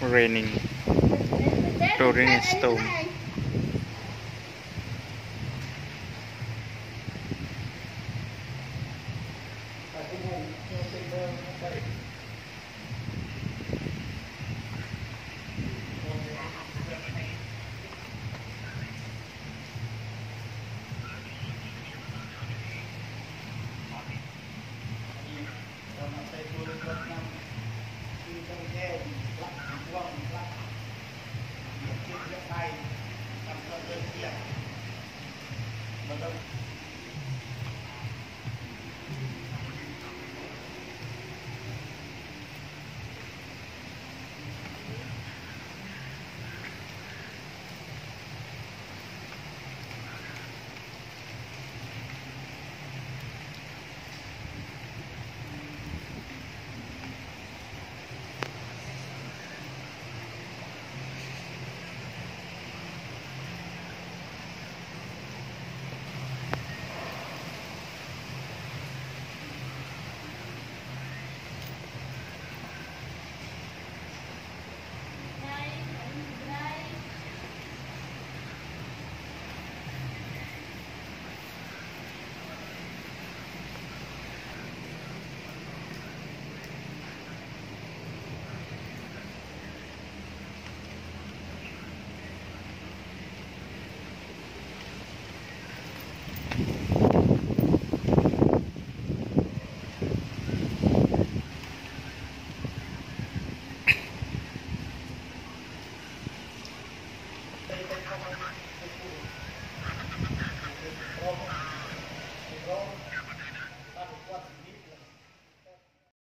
raining Torrential storm.